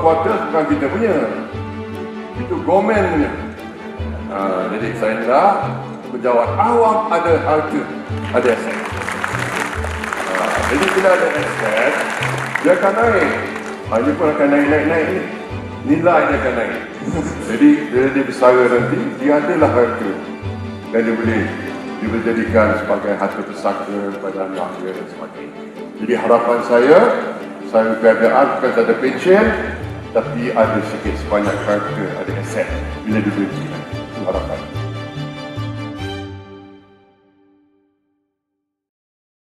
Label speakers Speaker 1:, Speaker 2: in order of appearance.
Speaker 1: quarters bukan kita punya. Itu gomen punya. Ha, jadi saya nak pejabat awam ada harta, ada aset. Ha, jadi bila ada aset, dia akan naik. Ha, dia pun akan naik-naik-naik ni. Nilai dia akan naik. jadi bila dia besar nanti, dia adalah harta. Dan dia boleh dia boleh jadikan sebagai harta pesaka kepada anak dia dan sebagainya. Jadi harapan saya, saya keadaan bukan ada pension, tapi ada sikit sebanyak harta, ada aset bila dia beli. Itu harapan.